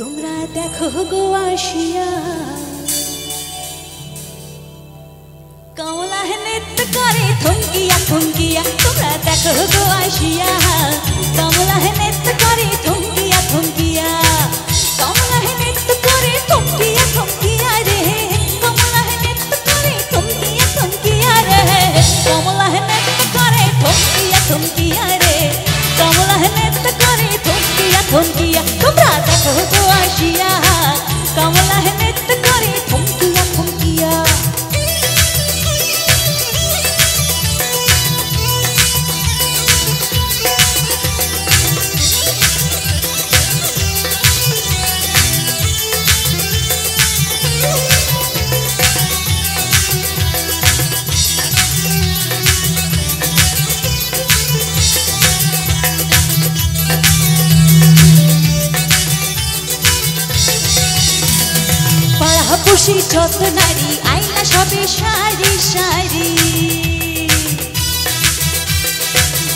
তোমরা দেখো গো আসিয়া। কমলা নৃত্য করে, থমকিয়া থমকিয়া, তোমরা দেখো গো আসিয়া। কমলা নৃত্য করে, থমকিয়া থমকিয়া। কমলা নৃত্য করে তোমরা দেখো গো আসিয়া পাড়া বসে যত নারী আইনা সবে সারি সারি।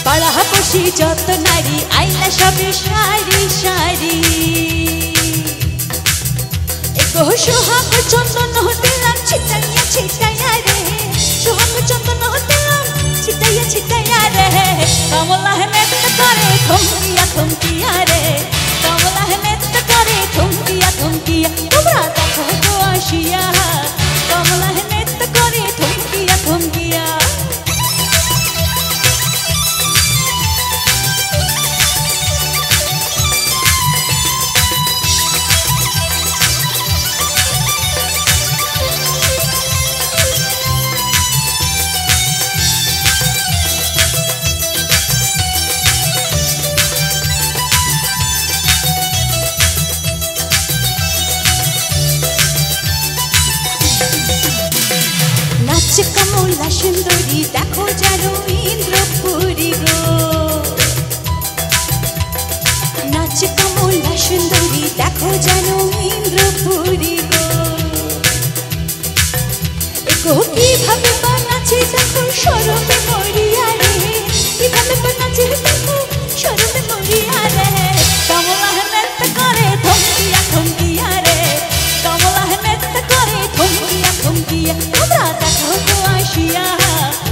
পাড়া বসে যত নারী আইনা সবে সারি সারি। এগো সোহাগ চন্দন দিলাম ছিটাইয়া ছিটাইয়া রে। সোহাগ চন্দন দিলাম ছিটাইয়া ছিটাইয়া রে। কমলা নেত্য করে থমকিয়া সুন্দরী দেখো Tak ho to až